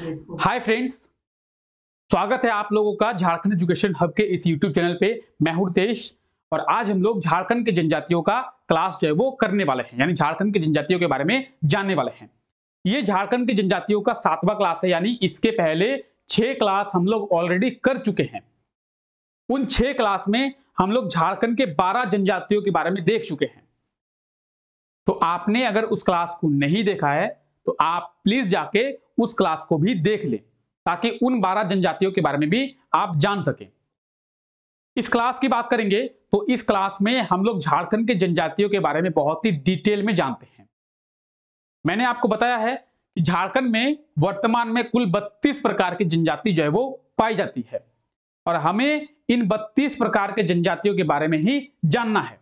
Hi friends स्वागत है आप लोगों का झारखंड एजुकेशन हब के इस यूट्यूब चैनल पे। मैं हूँ तेज और आज हम लोग झारखंड के जनजातियों का क्लास जो है वो करने वाले हैं, यानी झारखंड के जनजातियों के बारे में जानने वाले हैं। ये झारखंड के जनजातियों का सातवां क्लास है, यानी इसके पहले छह क्लास हम लोग ऑलरेडी कर चुके हैं। उन छह क्लास में हम लोग झारखंड के बारह जनजातियों के बारे में देख चुके हैं। तो आपने अगर उस क्लास को नहीं देखा है तो आप प्लीज़ जाके उस क्लास को भी देख लें, ताकि उन बारह जनजातियों के बारे में भी आप जान सकें। इस क्लास की बात करेंगे तो इस क्लास में हम लोग झारखंड के जनजातियों के बारे में बहुत ही डिटेल में जानते हैं। मैंने आपको बताया है कि झारखंड में वर्तमान में कुल 32 प्रकार की जनजाति जो है वो पाई जाती है। और हमें इन 32 प्रकार के जनजातियों के बारे में ही जानना है।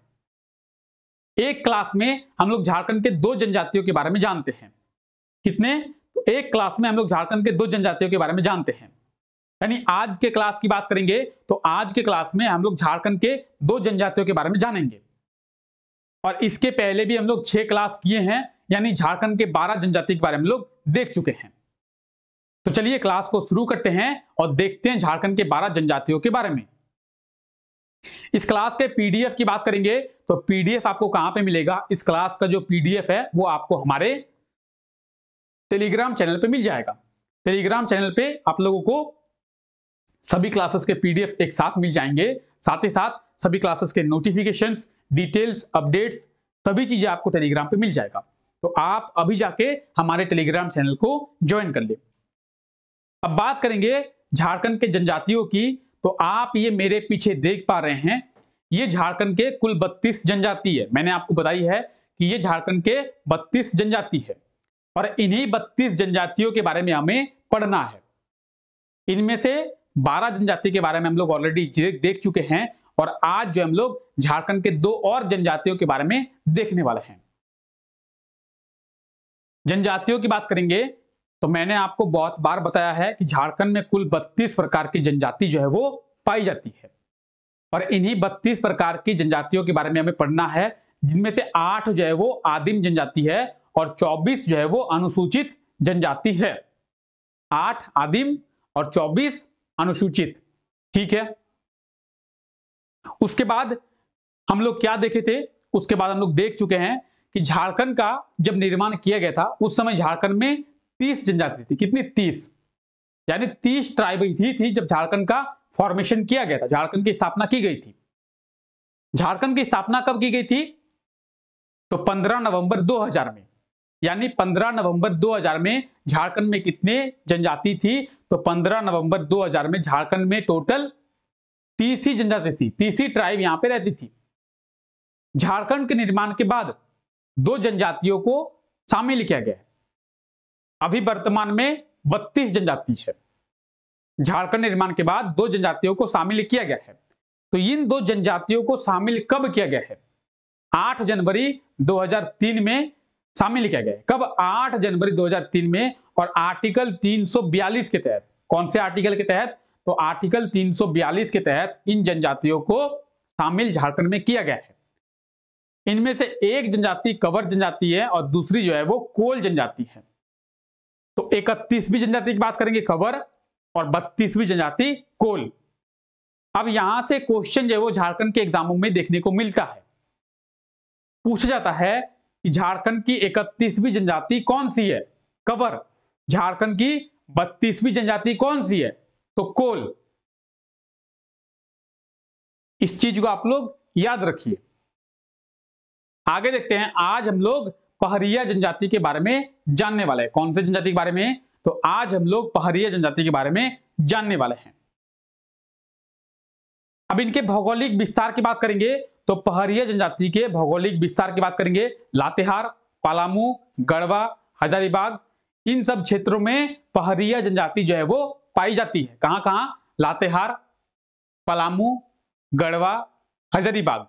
एक क्लास में हम लोग झारखंड के दो जनजातियों के बारे में जानते हैं। कितने? एक क्लास में हम लोग झारखंड के दो जनजातियों के बारे में जानते हैं। यानी आज के क्लास की बात करेंगे तो आज के क्लास में हम लोग झारखंड के दो जनजातियों के बारे में जानेंगे। और इसके पहले भी हम लोग छह क्लास किए हैं, यानी झारखंड के बारह जनजाति के बारे में लोग देख चुके हैं। तो चलिए क्लास को शुरू करते हैं और देखते हैं झारखंड के बारह जनजातियों के बारे में। इस क्लास के पीडीएफ की बात करेंगे तो पीडीएफ आपको कहाँ पे मिलेगा? इस क्लास का जो पीडीएफ है, वो आपको हमारे टेलीग्राम चैनल पे मिल जाएगा। टेलीग्राम चैनल पे आप लोगों को सभी क्लासेस के पीडीएफ एक साथ मिल जाएँगे। साथ ही साथ सभी क्लासेस के नोटिफिकेशन डिटेल्स अपडेट्स सभी चीज़ें आपको टेलीग्राम पे मिल जाएगा। तो आप अभी जाके हमारे टेलीग्राम चैनल को ज्वाइन कर ले। अब बात करेंगे झारखंड के जनजातियों की। तो आप ये मेरे पीछे देख पा रहे हैं, ये झारखंड के कुल 32 जनजाति है। मैंने आपको बताई है कि ये झारखंड के 32 जनजाति है। और इन्हीं 32 जनजातियों के बारे में हमें पढ़ना है। इनमें से 12 जनजाति के बारे में हम लोग ऑलरेडी देख चुके हैं और आज जो हम लोग झारखंड के दो और जनजातियों के बारे में देखने वाले हैं। जनजातियों की बात करेंगे तो मैंने आपको बहुत बार बताया है कि झारखंड में कुल 32 प्रकार की जनजाति जो है वो पाई जाती है। और इन्हीं 32 प्रकार की जनजातियों के बारे में हमें पढ़ना है, जिनमें से आठ जो है वो आदिम जनजाति है और 24 जो है वो अनुसूचित जनजाति है। आठ आदिम और 24 अनुसूचित, ठीक है? उसके बाद हम लोग क्या देखे थे? उसके बाद हम लोग देख चुके हैं कि झारखंड का जब निर्माण किया गया था, उस समय झारखंड में 30 जनजाति थी। कितनी? 30 यानी 30 ट्राइब थी थी जब झारखंड का फॉर्मेशन किया गया था। झारखंड की स्थापना की गई थी। झारखंड की स्थापना कब की गई थी? तो 15 नवंबर 2000 में। यानी 15 नवंबर 2000 में झारखंड में कितने जनजाति थी? तो 15 नवंबर 2000 में झारखंड में टोटल तीस ही जनजाति थी। तीस ही ट्राइब यहाँ पे रहती थी। झारखंड के निर्माण के बाद दो जनजातियों को शामिल किया गया। अभी वर्तमान में 32 जनजाति है। झारखंड निर्माण के बाद दो जनजातियों को शामिल किया गया है। तो इन दो जनजातियों को शामिल कब किया गया है? 8 जनवरी 2003 में शामिल किया गया कब? 8 जनवरी 2003 में और आर्टिकल 342 के तहत। कौन से आर्टिकल के तहत? तो आर्टिकल 342 के तहत इन जनजातियों को शामिल झारखंड में किया गया है। इनमें से एक जनजाति कवर जनजाति है और दूसरी जो है वो कोल जनजाति है। तो इकतीसवीं जनजाति की बात करेंगे, कवर, और बत्तीसवीं जनजाति कोल। अब यहाँ से क्वेश्चन जो है वो झारखंड के एग्जामों में देखने को मिलता है। पूछा जाता है झारखंड की इकतीसवीं जनजाति कौन सी है? कवर। झारखंड की बत्तीसवीं जनजाति कौन सी है? तो कोल। इस चीज़ को आप लोग याद रखिए। आगे देखते हैं, आज हम लोग पहरिया जनजाति के बारे में जानने वाले हैं। कौन से जनजाति के बारे में? तो आज हम लोग पहरिया जनजाति के बारे में जानने वाले हैं। अब इनके भौगोलिक विस्तार की बात करेंगे। तो पहरिया जनजाति के भौगोलिक विस्तार की बात करेंगे। लातेहार, पलामू, गढ़वा, हजारीबाग, इन सब क्षेत्रों में पहरिया जनजाति जो है वो पाई जाती है। कहाँ कहाँ? लातेहार, पलामू, गढ़वा, हजारीबाग।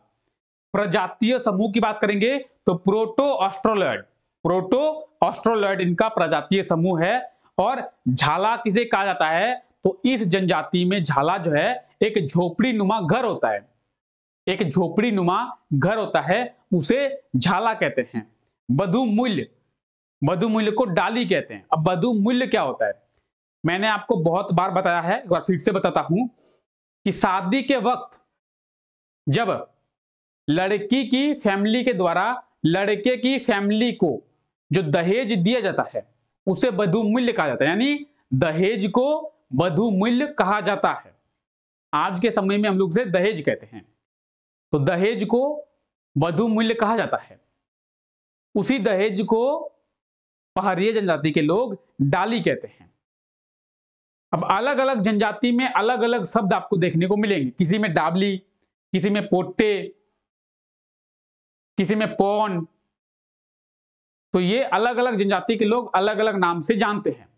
प्रजातीय समूह की बात करेंगे तो प्रोटो ऑस्ट्रोलॉयड। प्रोटो ऑस्ट्रोलॉयड इनका प्रजातीय समूह है और झाला किसे कहा जाता है? तो इस जनजाति में झाला जो है एक झोपड़ी नुमा घर होता है। एक झोपड़ी नुमा घर होता है, उसे झाला कहते हैं। बधु मूल्य बधु मूल्य को डाली कहते हैं। अब बधु मूल्य क्या होता है? मैंने आपको बहुत बार बताया है, एक बार फिर से बताता हूँ कि शादी के वक्त जब लड़की की फैमिली के द्वारा, लड़के की फैमिली को जो दहेज दिया जाता है, उसे बधु मूल्य कहा जाता है। यानी दहेज को बधु मूल्य कहा जाता है। आज के समय में हम लोग से दहेज कहते हैं। तो दहेज को वधु मूल्य कहा जाता है। उसी दहेज को पहाड़िया जनजाति के लोग डाली कहते हैं। अब अलग अलग जनजाति में अलग अलग शब्द आपको देखने को मिलेंगे। किसी में डाबली, किसी में पोटे किसी में पौन। तो ये अलग अलग जनजाति के लोग अलग अलग नाम से जानते हैं।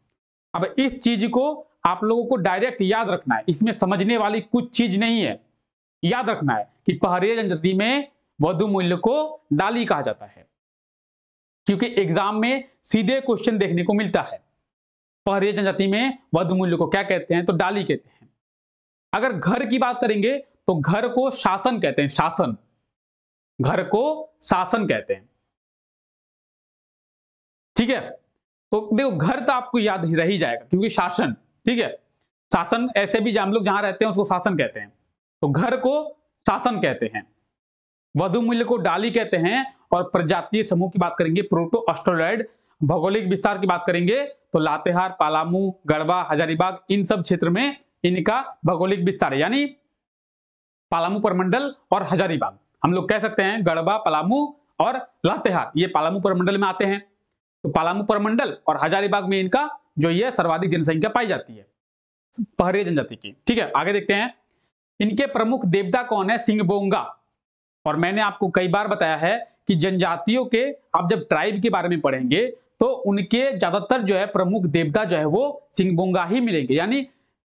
अब इस चीज़ को आप लोगों को डायरेक्ट याद रखना है। इसमें समझने वाली कुछ चीज़ नहीं है। याद रखना है कि पहाड़िया जनजाति में वधु मूल्य को डाली कहा जाता है। क्योंकि एग्ज़ाम में सीधे क्वेश्चन देखने को मिलता है। पहाड़िया जनजाति में वधु मूल्य को क्या कहते हैं? तो डाली कहते हैं। अगर घर की बात करेंगे तो घर को शासन कहते हैं, शासन। घर को शासन कहते हैं। ठीक है? तो देखो, घर तो आपको याद रह ही जाएगा, क्योंकि शासन, ठीक है? शासन, ऐसे भी हम लोग जहाँ रहते हैं, उसको शासन कहते हैं। तो घर को शासन कहते हैं। वधु मूल्य को डाली कहते हैं और प्रजातीय समूह की बात करेंगे, प्रोटो ऑस्ट्रोलॉइड भौगोलिक विस्तार की बात करेंगे तो लातेहार, पालामू, गढ़वा, हजारीबाग, इन सब क्षेत्र में इनका भौगोलिक विस्तार है। यानी पालामू परमंडल और हजारीबाग। हम लोग कह सकते हैं गढ़वा, पलामू और लातेहार, ये पालामू परमंडल में आते हैं। तो पालामू परमंडल और हजारीबाग में इनका जो ये सर्वाधिक जनसंख्या पाई जाती है, पहरे जनजाति की। ठीक है, आगे देखते हैं। इनके प्रमुख देवता कौन है? सिंहबोंगा और मैंने आपको कई बार बताया है कि जनजातियों के आप जब ट्राइब के बारे में पढ़ेंगे तो उनके ज़्यादातर जो है प्रमुख देवता जो है वो सिंहबोंगा ही मिलेंगे। यानी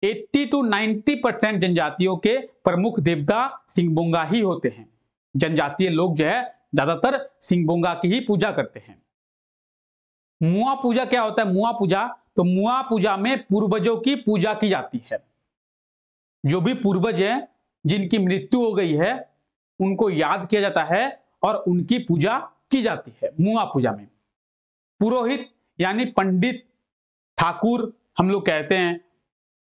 80 टू 90 परसेंट जनजातियों के प्रमुख देवता सिंहबोंगा ही होते हैं। जनजातीय लोग जो है ज़्यादातर सिंहबोंगा की ही पूजा करते हैं। मुआ पूजा क्या होता है? मुआ पूजा। तो मुआ पूजा में पूर्वजों की पूजा की जाती है। जो भी पूर्वज हैं, जिनकी मृत्यु हो गई है, उनको याद किया जाता है और उनकी पूजा की जाती है, मुआ पूजा में। पुरोहित यानी पंडित ठाकुर हम लोग कहते हैं,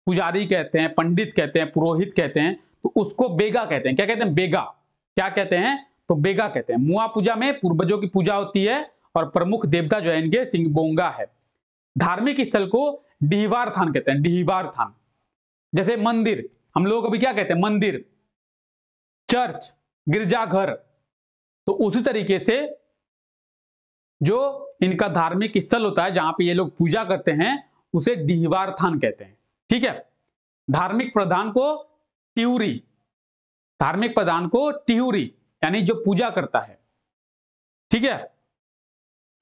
पुजारी कहते हैं, पंडित कहते हैं, पुरोहित कहते हैं तो उसको बेगा कहते हैं। क्या कहते हैं? बेगा। क्या कहते हैं? तो बेगा कहते हैं। मुआ पूजा में पूर्वजों की पूजा होती है और प्रमुख देवता जो है इनके सिंहबोंगा है। धार्मिक स्थल को डिहवार थान कहते हैं, डिहवार थान। जैसे मंदिर हम लोग अभी क्या कहते हैं? मंदिर, चर्च, गिरजाघर। तो उसी तरीके से जो इनका धार्मिक स्थल होता है, जहाँ पे ये लोग पूजा करते हैं, उसे डिहवार थान कहते हैं। ठीक है? धार्मिक प्रधान को ट्यूरी धार्मिक प्रधान को टिहूरी, यानी जो पूजा करता है। ठीक है?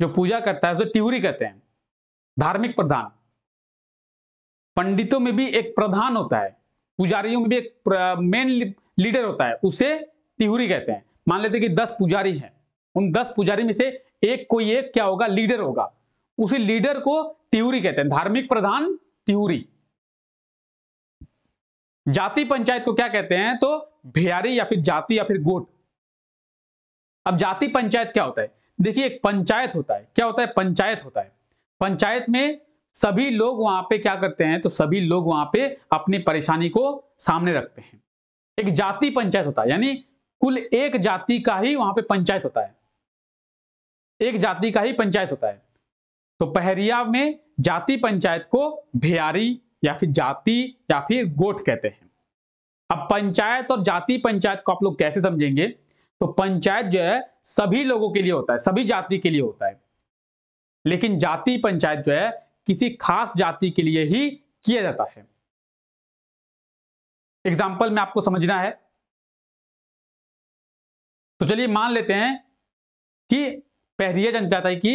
जो पूजा करता है, उसे टिहूरी कहते हैं। धार्मिक प्रधान। पंडितों में भी एक प्रधान होता है। पुजारियों में भी एक मेन लीडर होता है, उसे टिहूरी कहते हैं। मान लेते कि दस पुजारी हैं। उन दस पुजारी में से एक कोई एक क्या होगा? लीडर होगा। उसी लीडर को टिहूरी कहते हैं। धार्मिक प्रधान टिहूरी जाति पंचायत को क्या कहते हैं? तो भियारी या फिर जाति या फिर गोट। अब जाति पंचायत क्या होता है? देखिए, एक पंचायत होता है। क्या होता है? पंचायत होता है। पंचायत में सभी लोग वहाँ पे क्या करते हैं तो सभी लोग वहाँ पे अपनी परेशानी को सामने रखते हैं। एक जाति पंचायत होता है, यानी कुल एक जाति का ही वहाँ पे पंचायत होता है। एक जाति का ही पंचायत होता है। तो पहरिया में जाति पंचायत को भियारी या फिर जाति या फिर गोठ कहते हैं। अब पंचायत और जाति पंचायत को आप लोग कैसे समझेंगे तो पंचायत जो है, सभी लोगों के लिए होता है, सभी जाति के लिए होता है। लेकिन जाति पंचायत जो है किसी खास जाति के लिए ही किया जाता है। एग्ज़ाम्पल में आपको समझना है। तो चलिए मान लेते हैं कि पहरिया जनजाति की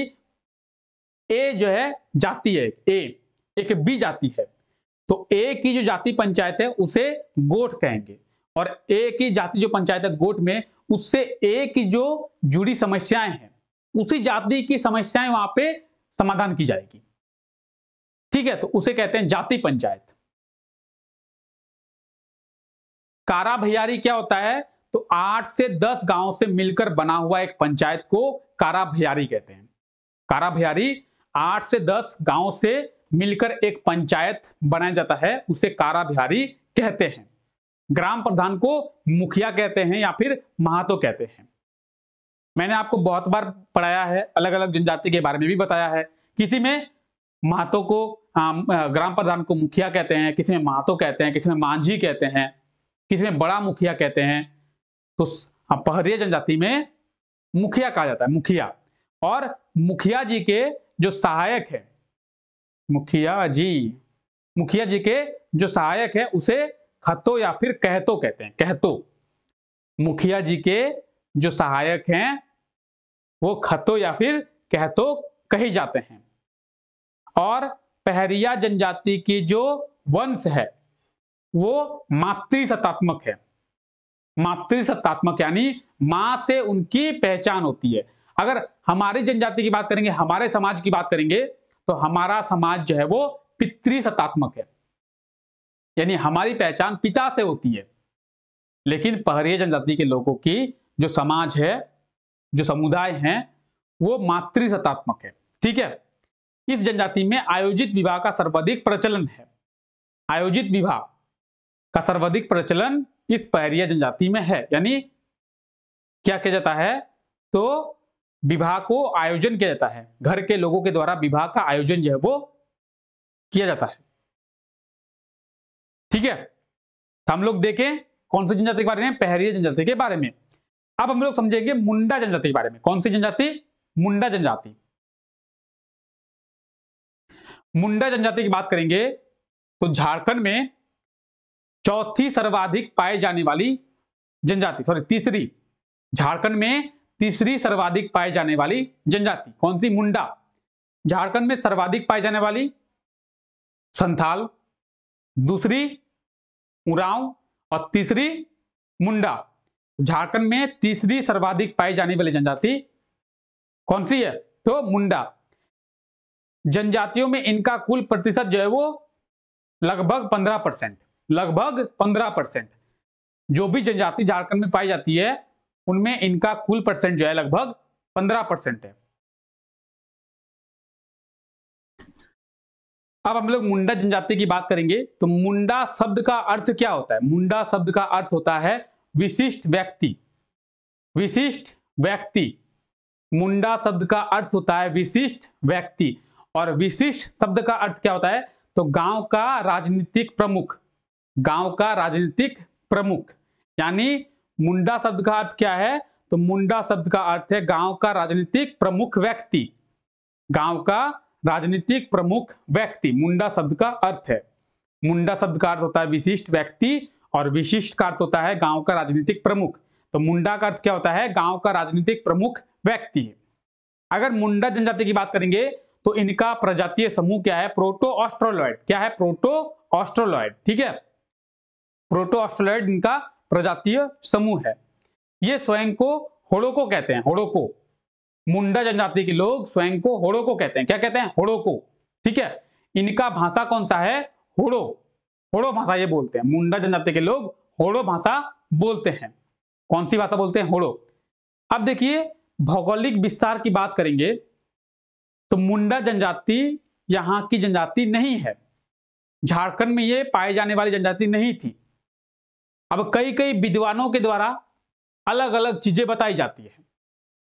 ए जो है जाति है ए एक बी जाति है। तो ए की जो जाति पंचायत है, उसे गोठ कहेंगे। और ए की जाति जो पंचायत है गोठ में, उससे ए की जो जुड़ी समस्याएँ हैं, उसी जाति की समस्याएँ वहाँ पे समाधान की जाएगी। ठीक है तो उसे कहते हैं जाति पंचायत। कारा भैयारी क्या होता है? तो आठ से दस गाँव से मिलकर बना हुआ एक पंचायत को कारा भैयारी कहते हैं। कारा भैयारी आठ से दस गाँव से मिलकर एक पंचायत बनाया जाता है, उसे कारा बिहारी कहते हैं। ग्राम प्रधान को मुखिया कहते हैं या फिर महातो कहते हैं। मैंने आपको बहुत बार पढ़ाया है अलग अलग जनजाति के बारे में भी बताया है। किसी में महातो को ग्राम प्रधान को मुखिया कहते हैं, किसी में महातो कहते हैं, किसी में मांझी कहते हैं, किसी में बड़ा मुखिया कहते हैं तो पहरिया जनजाति में मुखिया कहा जाता है, मुखिया। और मुखिया जी के जो सहायक है, मुखिया जी मुखिया जी के जो सहायक है, उसे खतो या फिर कहतो कहते हैं, कहतो। मुखिया जी के जो सहायक हैं, वो खतो या फिर कहतो कही जाते हैं। और पहरिया जनजाति की जो वंश है, वो मातृसत्तात्मक है। मातृसत्तात्मक यानी माँ से उनकी पहचान होती है। अगर हमारी जनजाति की बात करेंगे, हमारे समाज की बात करेंगे तो हमारा समाज जो है वो पितृसत्तात्मक है। यानी हमारी पहचान पिता से होती है। लेकिन पहरिया जनजाति के लोगों की जो समाज है, जो समुदाय है, वो मातृसत्तात्मक है। ठीक है? इस जनजाति में आयोजित विवाह का सर्वाधिक प्रचलन है? आयोजित विवाह का सर्वाधिक प्रचलन इस पहरिया जनजाति में है। यानी क्या किया जाता है? तो विवाह को आयोजन किया जाता है। घर के लोगों के द्वारा विवाह का आयोजन जो है वो किया जाता है। ठीक है? तो हम लोग देखें कौन सी जनजाति के बारे में? पहरिया जनजाति के बारे में। अब हम लोग समझेंगे मुंडा जनजाति के बारे में। कौन सी जनजाति? मुंडा जनजाति। मुंडा जनजाति की बात करेंगे तो झारखंड में चौथी सर्वाधिक पाए जाने वाली जनजाति सॉरी तीसरी, झारखंड में तीसरी सर्वाधिक पाए जाने वाली जनजाति, कौन सी? मुंडा। झारखंड में सर्वाधिक पाई जाने वाली संथाल, दूसरी उराव और तीसरी मुंडा। झारखंड में तीसरी सर्वाधिक पाई जाने वाली जनजाति कौन सी है? तो मुंडा। जनजातियों में इनका कुल प्रतिशत जो है वो लगभग पंद्रह परसेंट, लगभग पंद्रह परसेंट। जो भी जनजाति झारखंड में पाई जाती है, उनमें इनका कुल परसेंट जो है लगभग पंद्रह परसेंट है। अब हम लोग मुंडा जनजाति की बात करेंगे तो मुंडा शब्द का अर्थ क्या होता है? मुंडा शब्द का अर्थ होता है विशिष्ट व्यक्ति। विशिष्ट व्यक्ति। मुंडा शब्द का अर्थ होता है विशिष्ट व्यक्ति। और विशिष्ट शब्द का अर्थ क्या होता है? तो गाँव का राजनीतिक प्रमुख, गाँव का राजनीतिक प्रमुख, यानी मुंडा शब्द का अर्थ क्या है? तो मुंडा शब्द का अर्थ है गाँव का राजनीतिक प्रमुख व्यक्ति, गाँव का राजनीतिक प्रमुख व्यक्ति, मुंडा शब्द का अर्थ है। मुंडा शब्द का अर्थ होता है विशिष्ट व्यक्ति और विशिष्ट का अर्थ होता है गाँव का राजनीतिक प्रमुख। तो मुंडा का अर्थ क्या होता है? गाँव का राजनीतिक प्रमुख व्यक्ति अगर मुंडा जनजाति की बात करेंगे तो इनका प्रजातीय समूह क्या है? प्रोटो ऑस्ट्रोलॉइड क्या है? प्रोटो ऑस्ट्रोलॉइड ठीक है? प्रोटो ऑस्ट्रोलॉइड इनका प्रजातीय समूह है। ये स्वयं को होड़ोको कहते हैं होड़ोको मुंडा जनजाति के लोग स्वयं को होड़ोको कहते हैं। क्या कहते हैं? होड़ोको ठीक है? इनका भाषा कौन सा है? होड़ो। होड़ो भाषा ये बोलते हैं। मुंडा जनजाति के लोग होड़ो भाषा बोलते हैं। कौन सी भाषा बोलते हैं? होड़ो। अब देखिए, भौगोलिक विस्तार की बात करेंगे। तो मुंडा जनजाति यहाँ की जनजाति नहीं है। झारखंड में ये पाए जाने वाली जनजाति नहीं थी। अब कई कई विद्वानों के द्वारा अलग अलग चीज़ें बताई जाती है।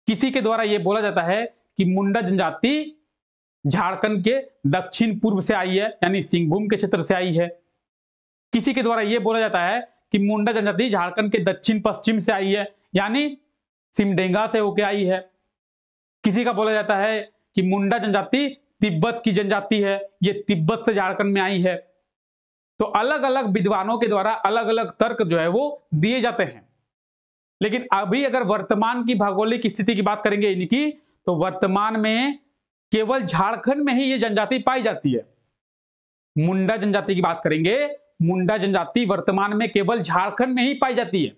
किसी के द्वारा यह बोला जाता है कि मुंडा जनजाति झारखंड के दक्षिण पूर्व से आई है, यानी सिंहभूम के क्षेत्र से आई है। किसी के द्वारा यह बोला जाता है कि मुंडा जनजाति झारखंड के दक्षिण पश्चिम से आई है, यानी सिमडेंगा से होके आई है। किसी का बोला जाता है कि मुंडा जनजाति तिब्बत की जनजाति है, ये तिब्बत से झारखंड में आई है। तो अलग अलग विद्वानों के द्वारा अलग अलग तर्क जो है वो दिए जाते हैं। लेकिन अभी अगर वर्तमान की भौगोलिक स्थिति की बात करेंगे इनकी तो वर्तमान में केवल झारखंड में ही ये जनजाति पाई जाती है। मुंडा जनजाति की बात करेंगे, मुंडा जनजाति वर्तमान में केवल झारखंड में ही पाई जाती है।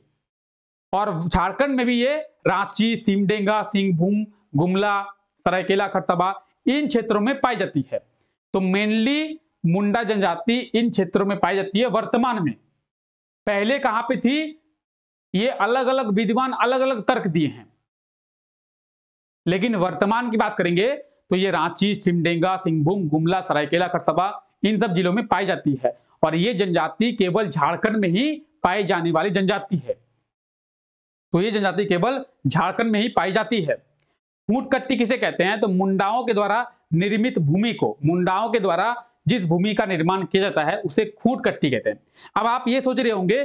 और झारखंड में भी ये रांची, सिमडेगा, सिंहभूम, गुमला सरायकेला खरसभा इन क्षेत्रों में पाई जाती है। तो मेनली मुंडा जनजाति इन क्षेत्रों में पाई जाती है वर्तमान में। पहले कहाँ पे थी? ये अलग अलग विद्वान अलग अलग तर्क दिए हैं। लेकिन वर्तमान की बात करेंगे तो ये रांची, सिमडेगा, सिंहभूम, गुमला, सरायकेला खरसबा इन सब जिलों में पाई जाती है। और ये जनजाति केवल झारखंड में ही पाई जाने वाली जनजाति है। तो ये जनजाति केवल झारखंड में ही पाई जाती है। फूट कट्टी किसे कहते हैं? तो मुंडाओं के द्वारा निर्मित भूमि को, मुंडाओं के द्वारा जिस भूमि का निर्माण किया जाता है, उसे खूट कट्टी कहते हैं। अब आप ये सोच रहे होंगे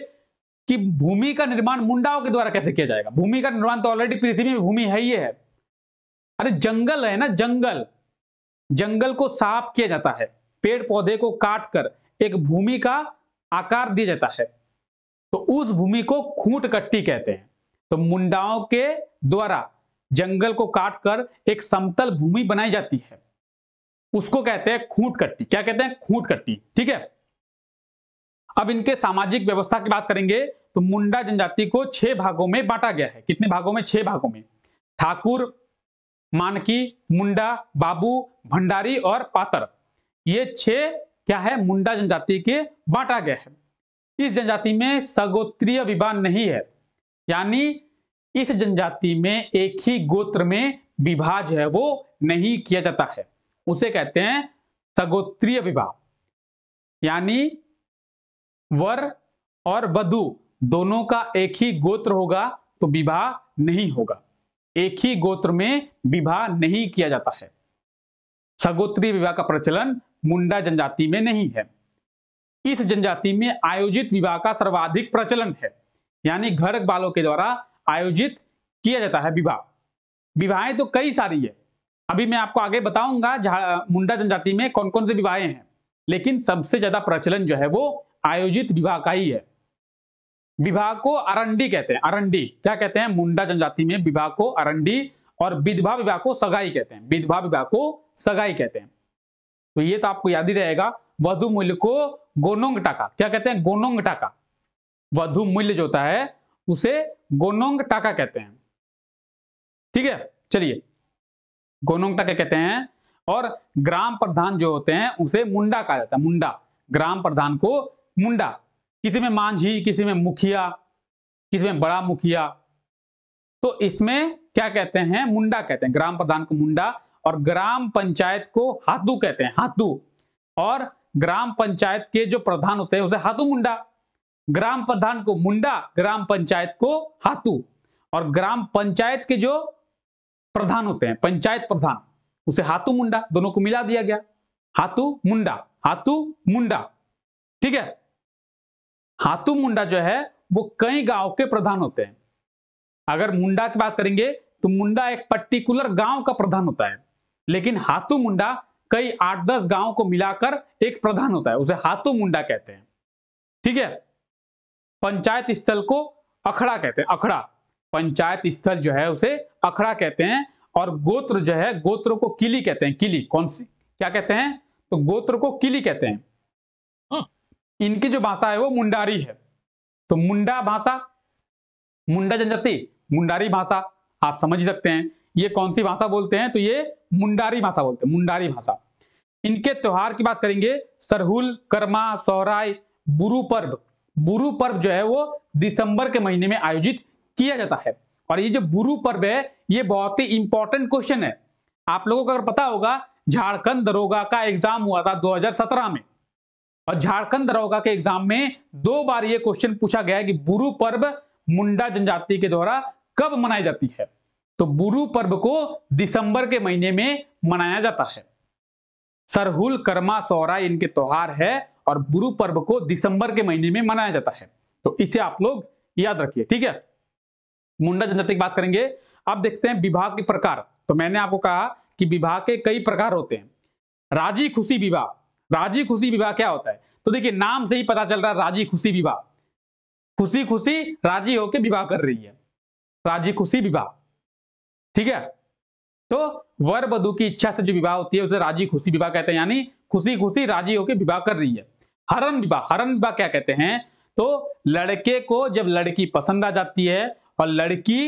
कि भूमि का निर्माण मुंडाओं के द्वारा कैसे किया जाएगा? भूमि का निर्माण तो ऑलरेडी पृथ्वी में भूमि है ही है। अरे जंगल है ना, जंगल। जंगल को साफ़ किया जाता है। पेड़ पौधे को काट कर एक भूमि का आकार दिया जाता है। तो उस भूमि को खूंट कट्टी कहते हैं। तो मुंडाओं के द्वारा जंगल को काट कर एक समतल भूमि बनाई जाती है। उसको कहते हैं खूंट कट्टी क्या कहते हैं? खूंट कट्टी ठीक है? अब इनके सामाजिक व्यवस्था की बात करेंगे तो मुंडा जनजाति को छह भागों में बांटा गया है। कितने भागों में? छह भागों में। ठाकुर, मानकी, मुंडा, बाबू, भंडारी और पातर। ये छह क्या है? मुंडा जनजाति के बांटा गया है। इस जनजाति में सगोत्रीय विवाह नहीं है। यानी इस जनजाति में एक ही गोत्र में विवाह जो है, वो नहीं किया जाता है। उसे कहते हैं सगोत्रीय विवाह यानी वर और वधु दोनों का एक ही गोत्र होगा तो विवाह नहीं होगा। एक ही गोत्र में विवाह नहीं किया जाता है। सगोत्री विवाह का प्रचलन मुंडा जनजाति में नहीं है। इस जनजाति में आयोजित विवाह का सर्वाधिक प्रचलन है। यानी घर वालों के द्वारा आयोजित किया जाता है विवाह। विवाहें तो कई सारी है। अभी मैं आपको आगे बताऊँगा मुंडा जनजाति में कौन कौन से विवाहें हैं, लेकिन सबसे ज़्यादा प्रचलन जो है वो आयोजित विवाह का ही है। विवाह को अरंडी कहते हैं, अरंडी। क्या कहते हैं? मुंडा जनजाति में विवाह को अरंडी और विधवा विवाह को सगाई कहते हैं। विधवा विवाह को सगाई कहते हैं। तो ये तो आपको याद ही रहेगा, वधु मूल्य को गोनोंग टाका क्या कहते हैं? गोनोंग टाका वधु मूल्य जो होता है उसे गोनोंग टाका कहते हैं। ठीक है? चलिए। गोनोंग टाका कहते हैं और ग्राम प्रधान जो होते हैं, उसे मुंडा कहा जाता है, मुंडा। ग्राम प्रधान को मुंडा। किसी में मांझी, किसी में मुखिया, किसी में बड़ा मुखिया। तो इसमें क्या कहते हैं? मुंडा कहते हैं। ग्राम प्रधान को मुंडा और ग्राम पंचायत को हाथू कहते हैं, हाथू। और ग्राम पंचायत के जो प्रधान होते हैं, उसे हाथू मुंडा। ग्राम प्रधान को मुंडा, ग्राम पंचायत को हाथू। और ग्राम पंचायत के जो प्रधान होते हैं, पंचायत प्रधान, उसे हाथू मुंडा, दोनों को मिला दिया गया। हाथू मुंडा हाथू मुंडा, ठीक है? हाथू मुंडा जो है, वो कई गाँव के प्रधान होते हैं। अगर मुंडा की बात करेंगे तो मुंडा एक पर्टिकुलर गाँव का प्रधान होता है। लेकिन हाथू मुंडा कई आठ दस गाँव को मिलाकर एक प्रधान होता है, उसे हाथू मुंडा कहते हैं। ठीक है? पंचायत स्थल को अखड़ा कहते हैं, अखड़ा। पंचायत स्थल जो है उसे अखड़ा कहते हैं और गोत्र जो है, गोत्र को किली कहते हैं, किली, कौन सी? क्या कहते हैं? तो गोत्र को किली कहते हैं। हाँ। इनकी जो भाषा है वो मुंडारी है। तो मुंडा भाषा, मुंडा जनजाति, मुंडारी भाषा, आप समझ सकते हैं। ये कौन सी भाषा बोलते हैं? तो ये मुंडारी भाषा बोलते हैं, मुंडारी भाषा। इनके त्योहार की बात करेंगे, सरहुल, कर्मा सोहराय बुरु पर्व बुरु पर्व जो है वो दिसंबर के महीने में आयोजित किया जाता है। और ये जो बुरु पर्व है, ये बहुत ही इंपॉर्टेंट क्वेश्चन है। आप लोगों को अगर पता होगा, झारखंड दरोगा का एग्ज़ाम हुआ था 2017 में। और झारखंड दरोगा के एग्ज़ाम में दो बार ये क्वेश्चन पूछा गया है कि बुरु पर्व मुंडा जनजाति के द्वारा कब मनाई जाती है। तो बुरु पर्व को दिसंबर के महीने में मनाया जाता है। सरहुल, कर्मा, सौरा इनके त्योहार है। और बुरु पर्व को दिसंबर के महीने में मनाया जाता है। तो इसे आप लोग याद रखिए, ठीक है? मुंडा जनजाति की बात करेंगे। अब देखते हैं विवाह के प्रकार। तो मैंने आपको कहा कि विवाह के कई प्रकार होते हैं। राज़ी खुशी विवाह। राज़ी खुशी विवाह क्या होता है? तो देखिए, नाम से ही पता चल रहा है राज़ी खुशी विवाह। खुशी खुशी राज़ी होकर विवाह कर रही है। राज़ी खुशी विवाह। ठीक है? तो वर वधु की इच्छा से जो विवाह होती है, उसे राज़ी खुशी विवाह कहते हैं। यानी खुशी खुशी राज़ी होकर विवाह कर रही है। हरण विवाह हरण विवाह क्या कहते हैं? तो लड़के को जब लड़की पसंद आ जाती है और लड़की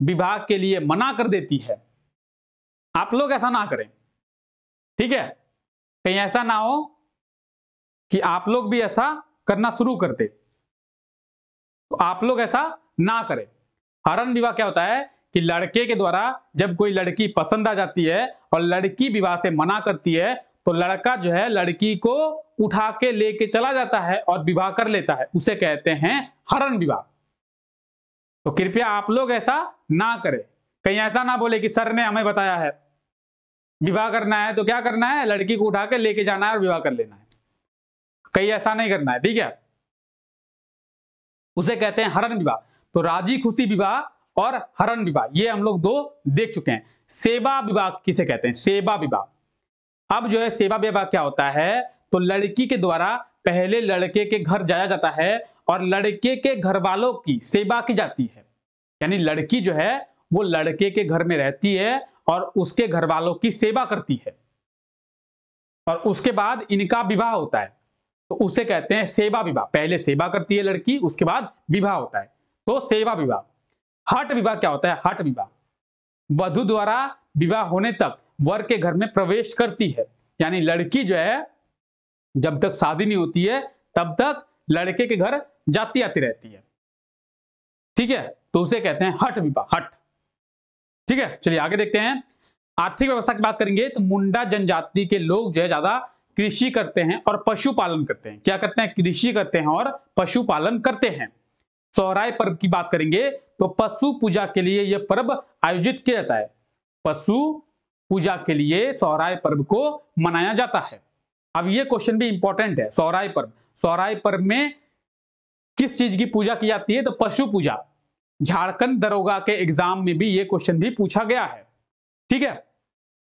विवाह के लिए मना कर देती है, आप लोग ऐसा ना करें। ठीक है? कहीं ऐसा ना हो कि आप लोग भी ऐसा करना शुरू करते तो आप लोग ऐसा ना करें। हरण विवाह क्या होता है कि लड़के के द्वारा जब कोई लड़की पसंद आ जाती है और लड़की विवाह से मना करती है तो लड़का जो है, लड़की को उठा के लेके चला जाता है और विवाह कर लेता है। उसे कहते हैं हरण विवाह। तो कृपया आप लोग ऐसा ना करें। कहीं ऐसा ना बोले कि सर ने हमें बताया है। विवाह करना है तो क्या करना है? लड़की को उठा के लेके जाना है और विवाह कर लेना है। कहीं ऐसा नहीं करना है, ठीक है? उसे कहते हैं हरण विवाह। तो राज़ी खुशी विवाह और हरण विवाह, ये हम लोग दो देख चुके हैं। सेवा विवाह किसे कहते हैं? सेवा विवाह। अब जो है सेवा विवाह क्या होता है? तो लड़की के द्वारा पहले लड़के के घर जाया जाता है और लड़के के घर वालों की सेवा की जाती है। यानी लड़की जो है, वो लड़के के घर में रहती है और उसके घर वालों की सेवा करती है। और उसके बाद इनका विवाह होता है। तो उसे कहते हैं सेवा विवाह। पहले सेवा करती है लड़की, उसके बाद विवाह होता है। तो सेवा विवाह। हट विवाह क्या होता है? हट विवाह। वधु द्वारा विवाह होने तक वर के घर में प्रवेश करती है। यानी लड़की जो है, जब तक शादी नहीं होती है, तब तक लड़के के घर जाती आती रहती है। ठीक है? तो उसे कहते हैं हट विवाह, हट। ठीक है? चलिए आगे देखते हैं। आर्थिक व्यवस्था की बात करेंगे तो मुंडा जनजाति के लोग जो है ज़्यादा कृषि करते हैं और पशुपालन करते हैं। क्या करते हैं? कृषि करते हैं और पशुपालन करते हैं। सोहराय पर्व की बात करेंगे तो पशु पूजा के लिए यह पर्व आयोजित किया जाता है। पशु पूजा के लिए सौराय पर्व को मनाया जाता है। अब यह क्वेश्चन भी इंपॉर्टेंट है, सौराय पर्व। सौराय पर्व में किस चीज़ की पूजा की जाती है? तो पशु पूजा। झारखंड दरोगा के एग्ज़ाम में भी ये क्वेश्चन भी पूछा गया है। ठीक है?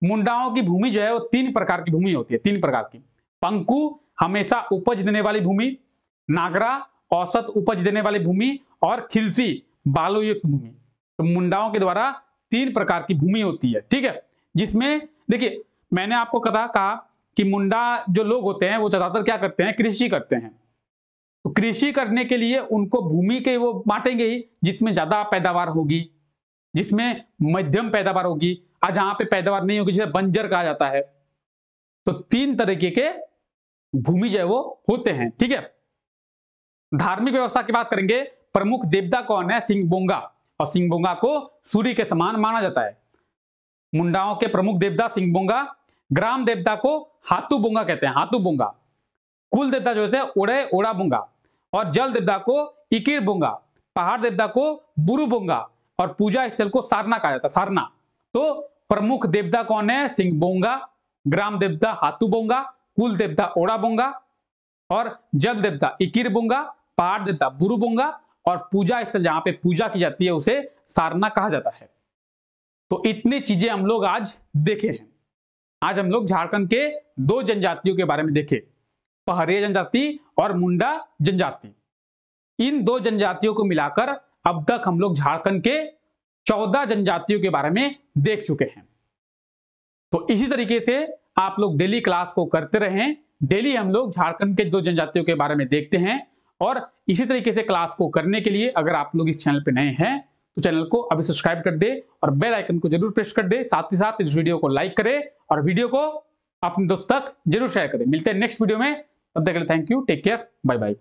मुंडाओं की भूमि जो है वो तीन प्रकार की भूमि होती है, तीन प्रकार की। पंकु हमेशा उपज देने वाली भूमि, नागरा औसत उपज देने वाली भूमि और खिलसी बालुयुक्त भूमि। तो मुंडाओं के द्वारा तीन प्रकार की भूमि होती है, ठीक है? जिसमें, देखिए, मैंने आपको कहा कहा कि मुंडा जो लोग होते हैं, वो ज़्यादातर क्या करते हैं, कृषि करते हैं। तो कृषि करने के लिए उनको भूमि के वो बांटेंगे ही, जिसमें ज़्यादा पैदावार होगी, जिसमें मध्यम पैदावार होगी। आज जहाँ पे पैदावार नहीं होगी, जिसे बंजर कहा जाता है। तो तीन तरीके के भूमि जो है वो होते हैं, ठीक है? धार्मिक व्यवस्था की बात करेंगे, प्रमुख देवता कौन है? सिंह बोंगा। और सिंह बोंगा को सूर्य के समान माना जाता है। मुंडाओं के प्रमुख देवता सिंह बोंगा, ग्राम देवता को हाथू बोंगा कहते हैं हाथू बोंगा। कुल देवता जो है ओड़ा बोंगा। और जल देवता को इकिर बोंगा, पहाड़ देवता को बुरु बोंगा, और पूजा स्थल को सारना कहा जाता है, सारना। तो प्रमुख देवता कौन है? सिंह बोंगा, ग्राम देवता हाथू बोंगा, कुल देवता ओड़ा बोंगा, और जल देवता इकिर बोंगा, पहाड़ देवता बुरु बोंगा, और पूजा स्थल जहाँ पे पूजा की जाती है, उसे सारना कहा जाता है। तो इतनी चीज़ें हम लोग आज देखे हैं। आज हम लोग झारखंड के दो जनजातियों के बारे में देखे। पहरिया जनजाति और मुंडा जनजाति। इन दो जनजातियों को मिलाकर अब तक हम लोग झारखंड के चौदह जनजातियों के बारे में देख चुके हैं। तो इसी तरीके से आप लोग डेली क्लास को करते रहें। डेली हम लोग झारखंड के दो जनजातियों के बारे में देखते हैं। और इसी तरीके से क्लास को करने के लिए अगर आप लोग इस चैनल पर नए हैं तो चैनल को अभी सब्सक्राइब कर दे और बेल आइकन को ज़रूर प्रेस कर दे। साथ ही साथ इस वीडियो को लाइक करे और वीडियो को अपने दोस्त तक ज़रूर शेयर करें। मिलते हैं नेक्स्ट वीडियो में। तब तक के लिए thank you take care bye bye